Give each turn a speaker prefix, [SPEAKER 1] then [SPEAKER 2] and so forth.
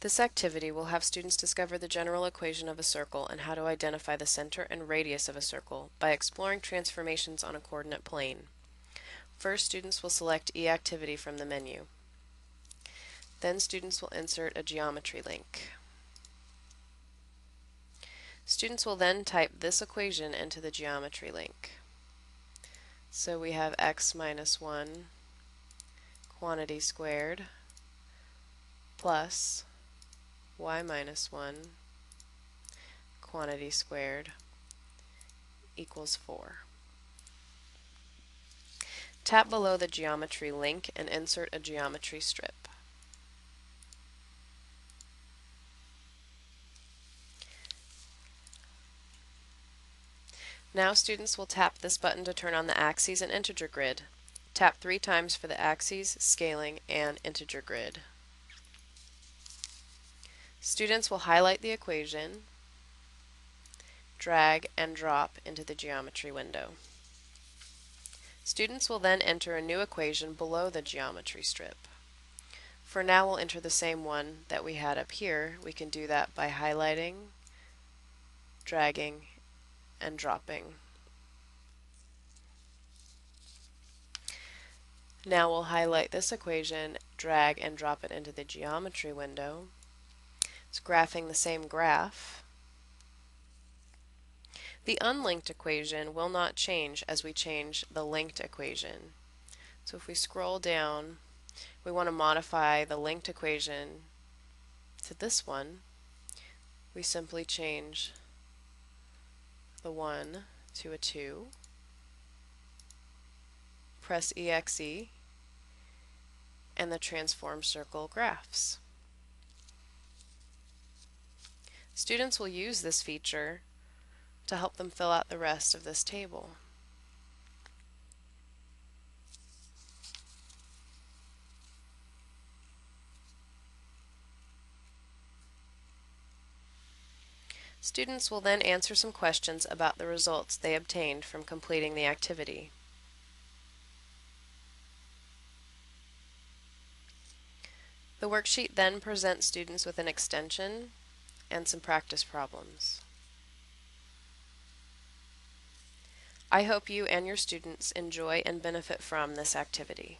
[SPEAKER 1] This activity will have students discover the general equation of a circle and how to identify the center and radius of a circle by exploring transformations on a coordinate plane. First, students will select e-activity from the menu. Then students will insert a geometry link. Students will then type this equation into the geometry link. So we have x minus 1 quantity squared plus y minus 1 quantity squared equals 4. Tap below the geometry link and insert a geometry strip. Now students will tap this button to turn on the axes and integer grid. Tap three times for the axes, scaling, and integer grid. Students will highlight the equation, drag and drop into the geometry window. Students will then enter a new equation below the geometry strip. For now we'll enter the same one that we had up here. We can do that by highlighting, dragging, and dropping. Now we'll highlight this equation, drag and drop it into the geometry window. It's graphing the same graph. The unlinked equation will not change as we change the linked equation. So if we scroll down, we want to modify the linked equation to this one. We simply change the 1 to a 2, press EXE, and the transform circle graphs. Students will use this feature to help them fill out the rest of this table. Students will then answer some questions about the results they obtained from completing the activity. The worksheet then presents students with an extension and some practice problems. I hope you and your students enjoy and benefit from this activity.